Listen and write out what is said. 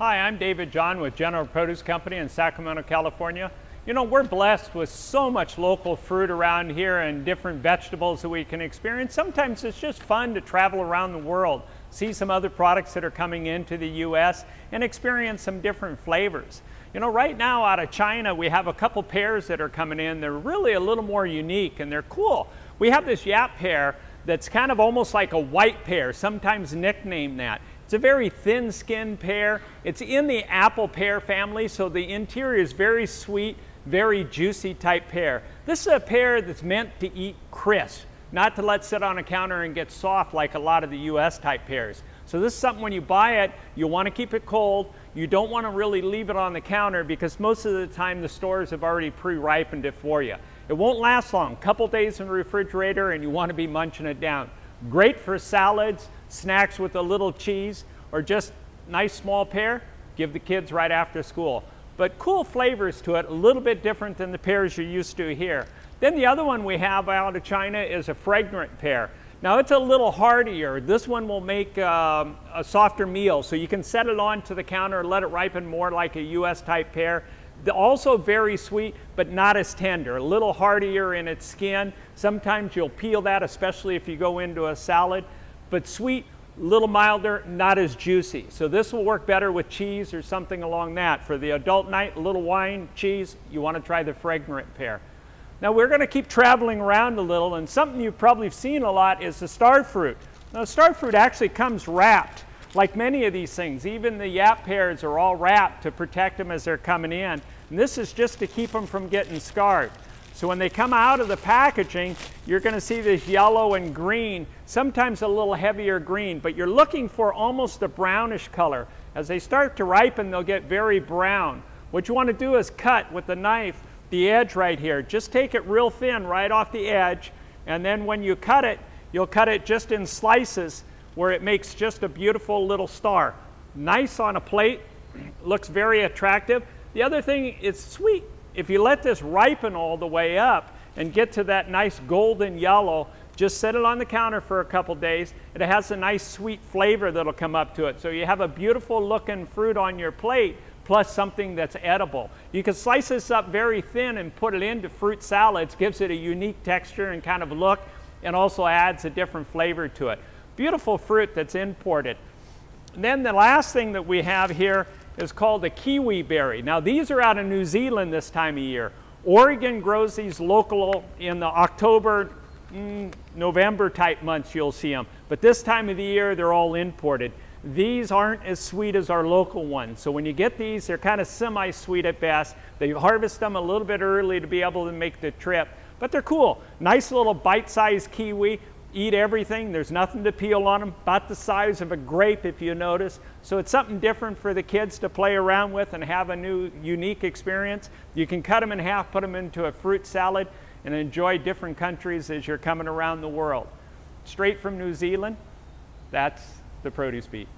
Hi, I'm David John with General Produce Company in Sacramento, California. You know, we're blessed with so much local fruit around here and different vegetables that we can experience. Sometimes it's just fun to travel around the world, see some other products that are coming into the U.S., and experience some different flavors. You know, right now out of China, we have a couple pears that are coming in. They're really a little more unique and they're cool. We have this Ya pear that's kind of almost like a white pear, sometimes nicknamed that. It's a very thin skinned pear. It's in the apple pear family, so the interior is very sweet, very juicy type pear. This is a pear that's meant to eat crisp, not to let sit on a counter and get soft like a lot of the US type pears. So this is something when you buy it, you want to keep it cold. You don't want to really leave it on the counter because most of the time the stores have already pre-ripened it for you. It won't last long, couple days in the refrigerator and you want to be munching it down. Great for salads, snacks with a little cheese, or just nice small pear, give the kids right after school. But cool flavors to it, a little bit different than the pears you're used to here. Then the other one we have out of China is a fragrant pear. Now it's a little hardier. This one will make um, a softer meal, so you can set it on to the counter, let it ripen more like a US type pear. Also very sweet, but not as tender, a little hardier in its skin. Sometimes you'll peel that, especially if you go into a salad, but sweet, a little milder, not as juicy. So this will work better with cheese or something along that. For the adult night, a little wine, cheese, you want to try the fragrant pear. Now we're going to keep traveling around a little, and something you've probably seen a lot is the star fruit. Now star fruit actually comes wrapped, like many of these things. Even the ya pears are all wrapped to protect them as they're coming in. And this is just to keep them from getting scarred. So when they come out of the packaging, you're going to see this yellow and green, sometimes a little heavier green, but you're looking for almost a brownish color. As they start to ripen, they'll get very brown. What you want to do is cut with the knife the edge right here. Just take it real thin right off the edge, and then when you cut it, you'll cut it just in slices where it makes just a beautiful little star. Nice on a plate, looks very attractive. The other thing, it's sweet. If you let this ripen all the way up and get to that nice golden yellow, just set it on the counter for a couple days. It has a nice sweet flavor that'll come up to it. So you have a beautiful looking fruit on your plate plus something that's edible. You can slice this up very thin and put it into fruit salads, gives it a unique texture and kind of look, and also adds a different flavor to it. Beautiful fruit that's imported. And then the last thing that we have here is called the kiwi berry. Now these are out of New Zealand this time of year. Oregon grows these local in the October, mm, November type months you'll see them. But this time of the year they're all imported. These aren't as sweet as our local ones. So when you get these, they're kind of semi-sweet at best. They harvest them a little bit early to be able to make the trip, but they're cool. Nice little bite-sized kiwi. Eat everything. There's nothing to peel on them. About the size of a grape, if you notice. So it's something different for the kids to play around with and have a new, unique experience. You can cut them in half, put them into a fruit salad, and enjoy different countries as you're coming around the world. Straight from New Zealand, that's the produce beat.